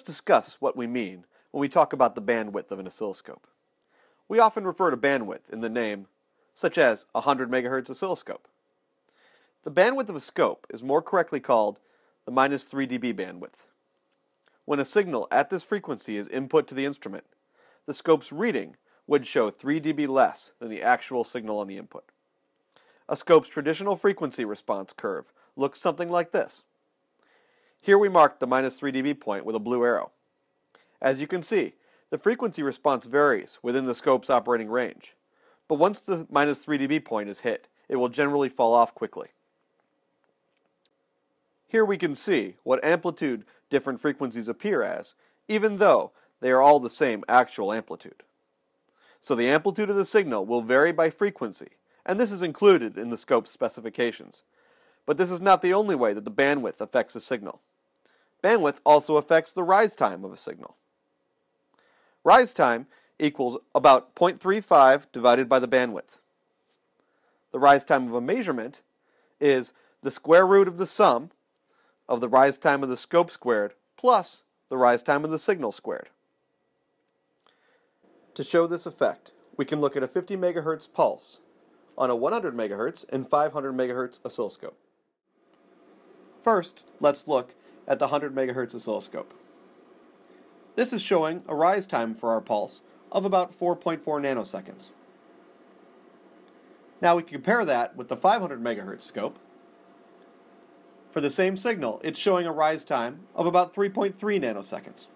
Let's discuss what we mean when we talk about the bandwidth of an oscilloscope. We often refer to bandwidth in the name, such as a 100 MHz oscilloscope. The bandwidth of a scope is more correctly called the minus 3 dB bandwidth. When a signal at this frequency is input to the instrument, the scope's reading would show 3 dB less than the actual signal on the input. A scope's traditional frequency response curve looks something like this. Here we mark the minus 3 dB point with a blue arrow. As you can see, the frequency response varies within the scope's operating range, but once the minus 3 dB point is hit, it will generally fall off quickly. Here we can see what amplitude different frequencies appear as, even though they are all the same actual amplitude. So the amplitude of the signal will vary by frequency, and this is included in the scope's specifications. But this is not the only way that the bandwidth affects a signal. Bandwidth also affects the rise time of a signal. Rise time equals about 0.35 divided by the bandwidth. The rise time of a measurement is the square root of the sum of the rise time of the scope squared plus the rise time of the signal squared. To show this effect, we can look at a 50 MHz pulse on a 100 MHz and 500 MHz oscilloscope. First, let's look at the 100 MHz oscilloscope. This is showing a rise time for our pulse of about 4.4 nanoseconds. Now we can compare that with the 500 MHz scope. For the same signal, it's showing a rise time of about 3.3 nanoseconds.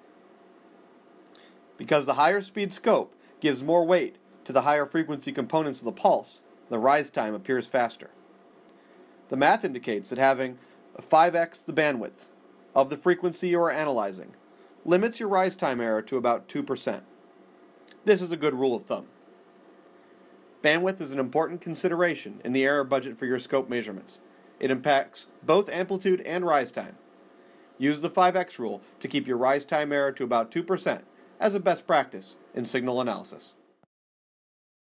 Because the higher speed scope gives more weight to the higher frequency components of the pulse, the rise time appears faster. The math indicates that having 5x the bandwidth of the frequency you are analyzing limits your rise time error to about 2%. This is a good rule of thumb. Bandwidth is an important consideration in the error budget for your scope measurements. It impacts both amplitude and rise time. Use the 5x rule to keep your rise time error to about 2% as a best practice in signal analysis.